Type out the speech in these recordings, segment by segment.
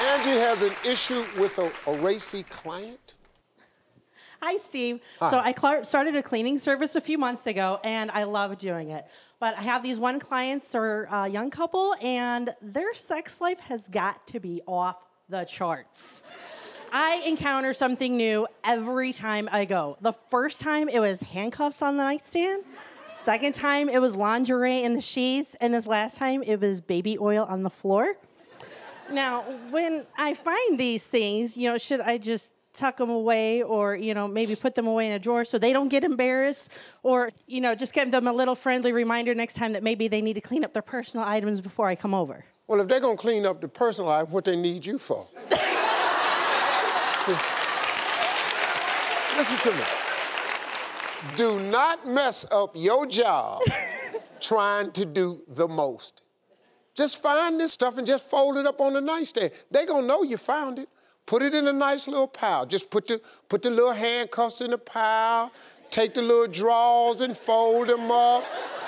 Angie has an issue with a, a racy client. Hi, Steve. Hi. So I started a cleaning service a few months ago, and I love doing it. But I have these one clients, they're a young couple, and their sex life has got to be off the charts. I encounter something new every time I go. The first time it was handcuffs on the nightstand. Second time it was lingerie in the sheets, and this last time it was baby oil on the floor. Now, when I find these things, you know, should I just tuck them away or, you know, maybe put them away in a drawer so they don't get embarrassed or, you know, just give them a little friendly reminder next time that maybe they need to clean up their personal items before I come over? Well, if they're gonna clean up the personal life, what they need you for? Listen to me. Do not mess up your job trying to do the most. Just find this stuff and just fold it up on the nightstand. They gonna know you found it. Put it in a nice little pile. Just put the put the little handcuffs in the pile. Take the little drawers and fold them up.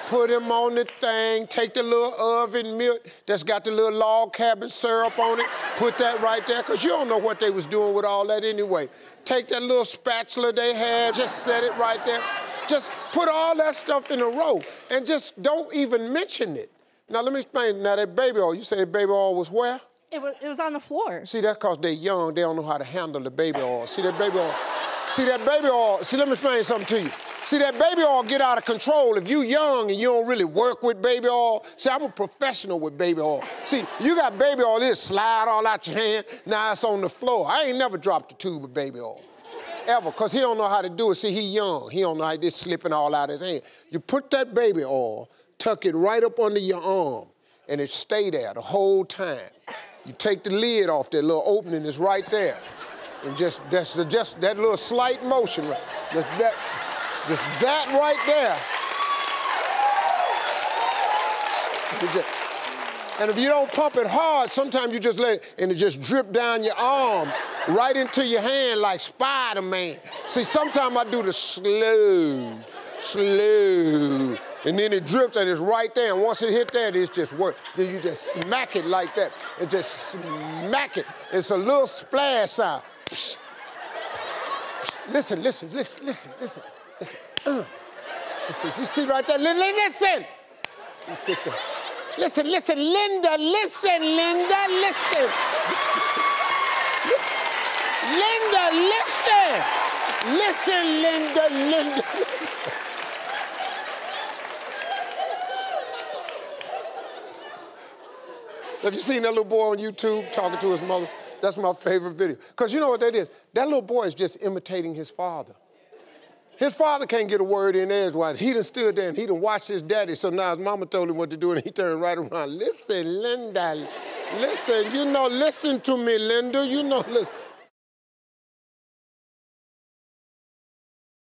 Put them on the thing. Take the little oven mitt that's got the little log cabin syrup on it. Put that right there, cause you don't know what they was doing with all that anyway. Take that little spatula they had. Just set it right there. Just put all that stuff in a row and just don't even mention it. Now let me explain. Now that baby oil, you said baby oil was where? It was, it was on the floor. See, that's because they're young, they don't know how to handle the baby oil. See that baby oil? See that baby oil? See, let me explain something to you. See, that baby oil get out of control if you young and you don't really work with baby oil. See, I'm a professional with baby oil. See, you got baby oil, it slide all out your hand, now it's on the floor. I ain't never dropped a tube of baby oil. Ever, because he don't know how to do it. See, he young. He don't know how this slipping all out his hand. You put that baby oil, tuck it right up under your arm, and it stay there the whole time. You take the lid off, that little opening is right there. And just that's the, just that little slight motion, right? Just that, just that right there. Just- and if you don't pump it hard, sometimes you just let it, and it just drip down your arm, right into your hand like Spider-Man. See, sometimes I do the slow, slow, and then it drips and it's right there. And once it hit that, it's just work. Then you just smack it like that, and just smack it. It's a little splash sound. Listen, listen, listen, listen, listen, listen. Uh. Listen, you see right there? Li- li- Listen. There. Listen, listen, Linda, listen, Linda, listen. Linda, listen. Listen, Linda, Linda. Listen. Have you seen that little boy on YouTube talking to his mother? That's my favorite video. Because you know what that is? That little boy is just imitating his father. His father can't get a word in edgewise. He done stood there and he done watched his daddy, so now his mama told him what to do, and he turned right around. Listen, Linda, listen, you know, listen to me, Linda. You know, listen.